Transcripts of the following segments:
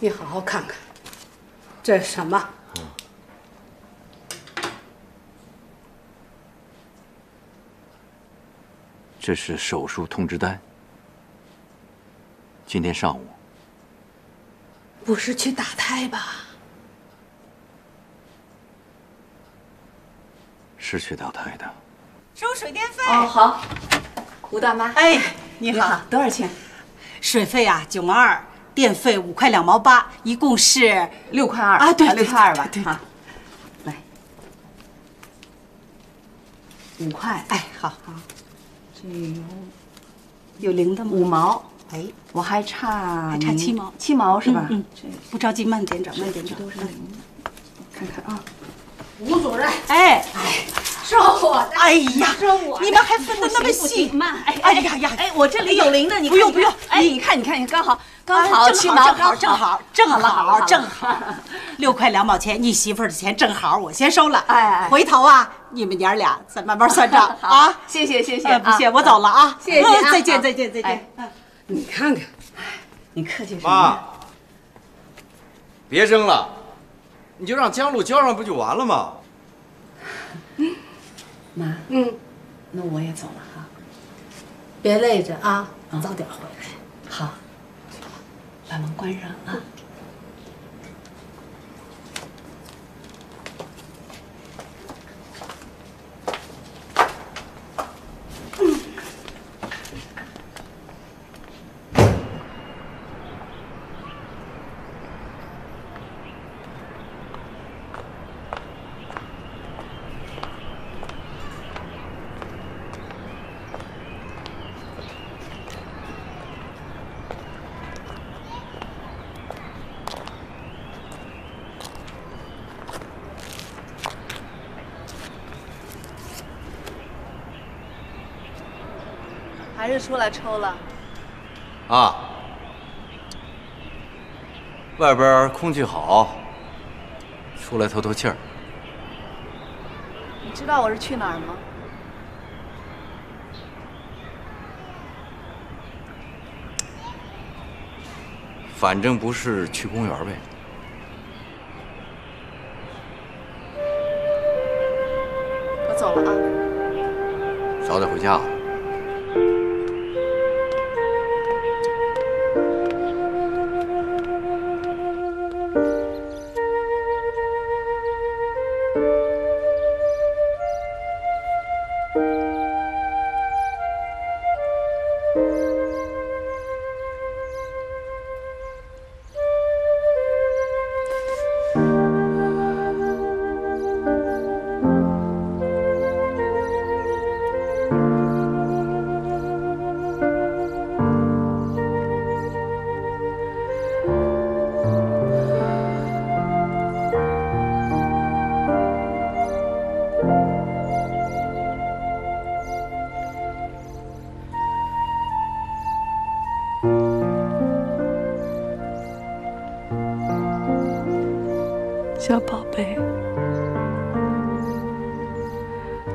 你好好看看，这是什么？这是手术通知单。今天上午不是去打胎吧？是去打胎的。收水电费。哦，好，吴大妈。哎，你好，多少钱？水费啊，九毛二，电费五块两毛八，一共是六块二啊，对，六块二吧，对，啊，来，五块，哎，好好，这有有零的吗？五毛，哎，我还差还差七毛，七毛是吧？嗯，这不着急，慢点找，慢点找，都是零，看看啊，吴主任，哎，收我的，哎呀，收我的，你们还分的那么细，慢，哎哎呀呀，哎，我这里有零的，你不用不用，哎，你看你看，刚好刚好七正毛，好正好正好正好了好正好，六块两毛钱，你媳妇儿的钱正好，我先收了，哎哎回头啊，你们娘俩再慢慢算账？啊，谢谢谢谢哎不谢，啊我走了啊，谢谢啊 再见再见。再见你看看，你客气什么？妈，别扔了，你就让江路交上不就完了吗？妈，嗯，那我也走了哈。别累着啊，早点回来。好，把门关上啊。还是出来抽了？啊，外边空气好，出来透透气儿。你知道我是去哪儿吗？反正不是去公园呗。我走了啊。早点回家啊。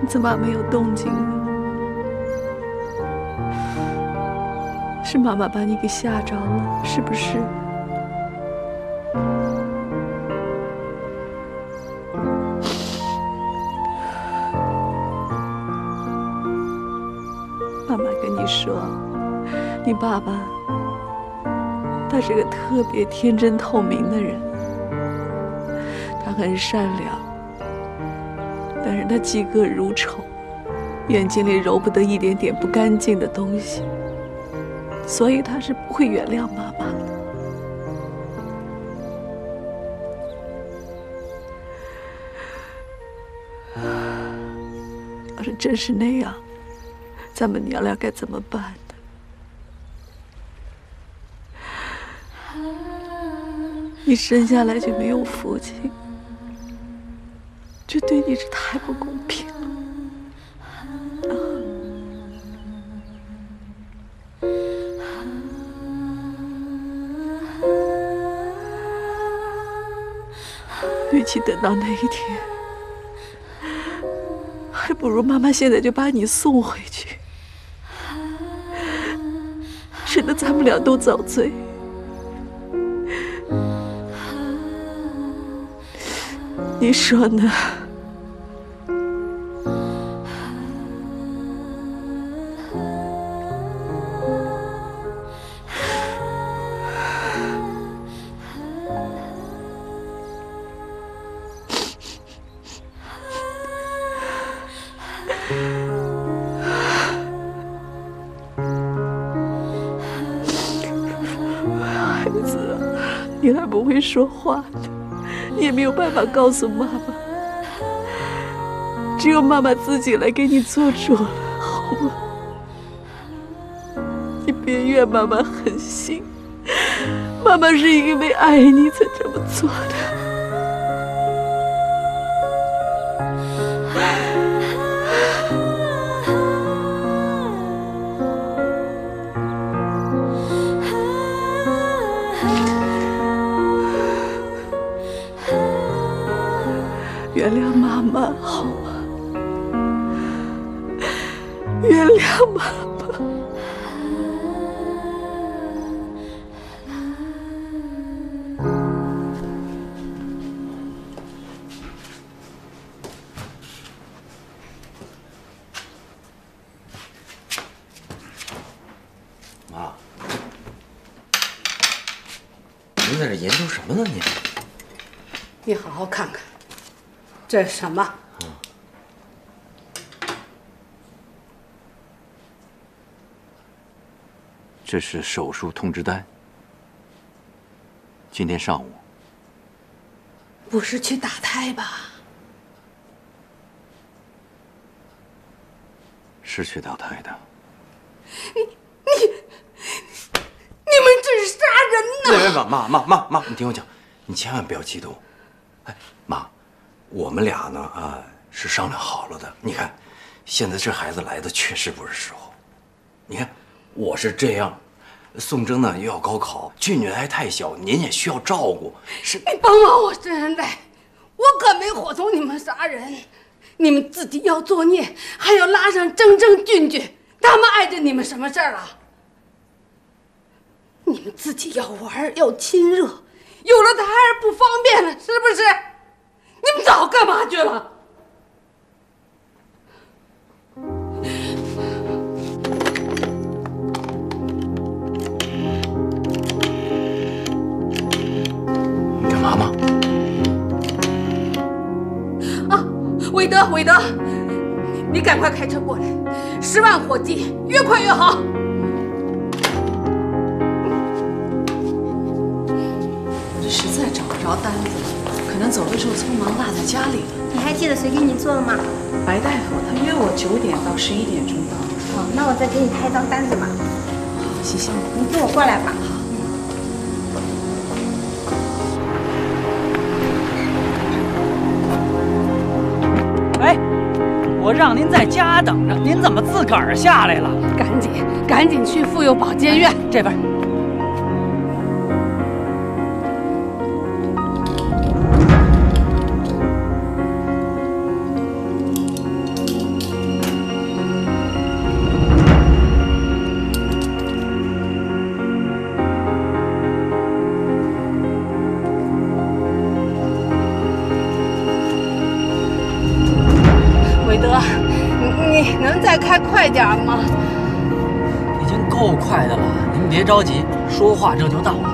怎么没有动静呢？是妈妈把你给吓着了，是不是？妈妈跟你说，你爸爸他是个特别天真透明的人。他很善良，他嫉恶如仇，眼睛里揉不得一点点不干净的东西，所以他是不会原谅妈妈的。要是真是那样，咱们娘俩该怎么办呢？你生下来就没有父亲。这对你是太不公平了。与其等到那一天，还不如妈妈现在就把你送回去，省得咱们俩都遭罪。你说呢？孩子，你还不会说话呢，你也没有办法告诉妈妈，只有妈妈自己来给你做主了，好吗？你别怨妈妈狠心，妈妈是因为爱你才这么做的。原谅妈妈好吗？原谅妈妈。妈，您在这研究什么呢？您你好好看看，这是什么？这是手术通知单。今天上午，不是去打胎吧？是去打胎的。你你你们这是杀人呐！别别妈妈妈妈妈，你听我讲，你千万不要激动。哎，妈，我们俩呢啊是商量好了的。你看，现在这孩子来的确实不是时候。你看，我是这样，宋征呢又要高考，俊俊还太小，您也需要照顾。是，你帮帮我身上带，我可没伙同你们杀人。你们自己要作孽，还要拉上铮铮俊俊，他们碍着你们什么事儿了？你们自己要玩要亲热，有了他儿不方便了，是不是？你们早干嘛去了？你干嘛吗？啊，韦德，韦德，你赶快开车过来，十万火急，越快越好。着单子，可能走的时候匆忙落在家里了。你还记得谁给你做的吗？白大夫他约我九点到十一点钟到。好，那我再给你开一张单子吧。好，谢谢。你跟我过来吧。哎，我让您在家等着，您怎么自个儿下来了？赶紧，赶紧去妇幼保健院这边。点吗？已经够快的了，您别着急，说话这就到了。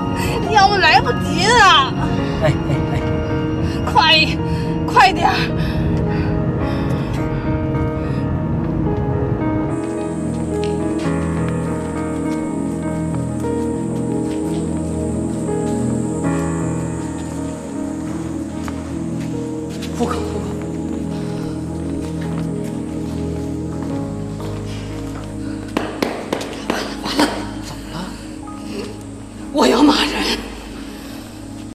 要不来不及了，哎哎哎，快快点